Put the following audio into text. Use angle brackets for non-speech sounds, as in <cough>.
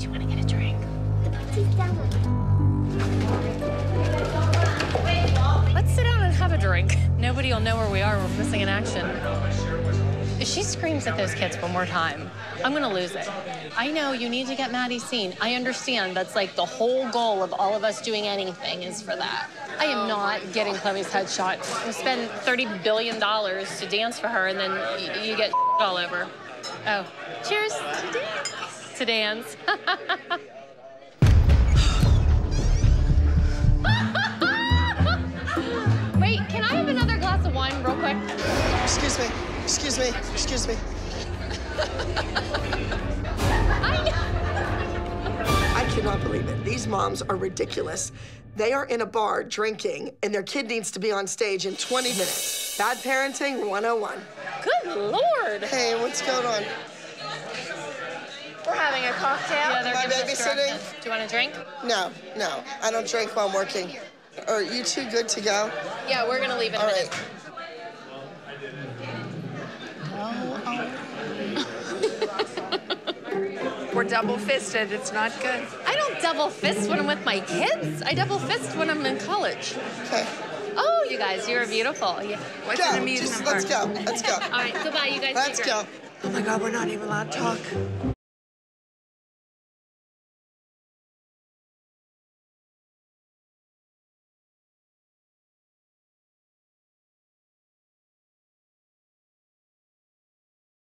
Do you want to get a drink? The pussy's down Let's sit down and have a drink. Nobody will know where we are. We're missing in action. If she screams at those kids one more time, I'm gonna lose it. I know you need to get Maddie seen. I understand that's like the whole goal of all of us doing anything is for that. I am not getting Chloe's headshot. You spend $30 billion to dance for her and then you get <laughs> all over. Oh, cheers to dance. To <laughs> dance. Wait, can I have another glass of wine real quick? Excuse me. Excuse me. Excuse me. I cannot believe it. These moms are ridiculous. They are in a bar drinking, and their kid needs to be on stage in 20 minutes. Bad parenting 101. Good lord. Hey, what's going on? We're having a cocktail. Yeah, they're Am I babysitting? Do you want a drink? No, no. I don't drink while I'm working. Are you two good to go? Yeah, we're gonna leave in a minute. right. <laughs> We're double fisted. It's not good. I don't double fist when I'm with my kids. I double fist when I'm in college. Okay. Oh, you guys, you're beautiful. Yeah. What's an Go. amusement Just, let's go. Let's go. All right, goodbye, you guys. Let's go. Oh my God, we're not even allowed to talk.